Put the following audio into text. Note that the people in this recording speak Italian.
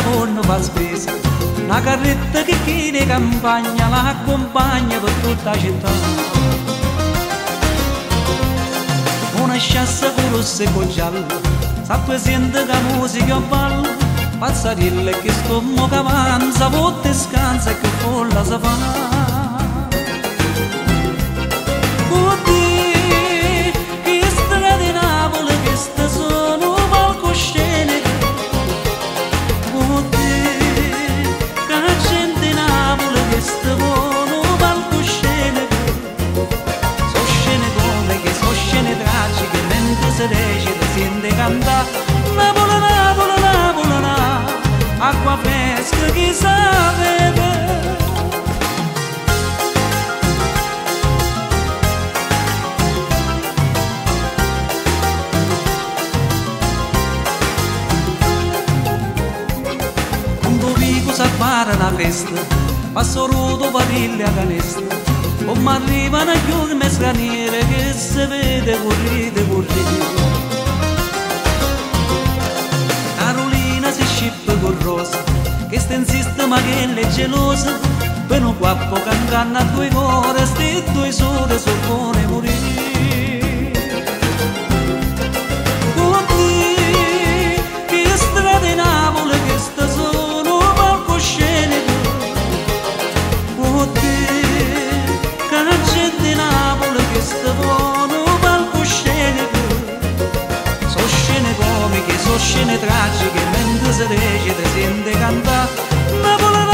vanno fa spesa, una carretta che chiede campagna la accompagna per tutta la città. Una sciassa con con giallo, sappi sente che musica ballo, pazzarille che sto mo che avanza, volte scansa e che folla si fa. Fare una festa passo rodo vaniglia canestra o mi arrivano più me straniere che si vede correte correte Carolina si scippa con rosa che sta insiste ma che è gelosa per un quappo che a due cuore sti due sole sono morire scene tragiche mentre si recita sente cantare Napoli, Napoli,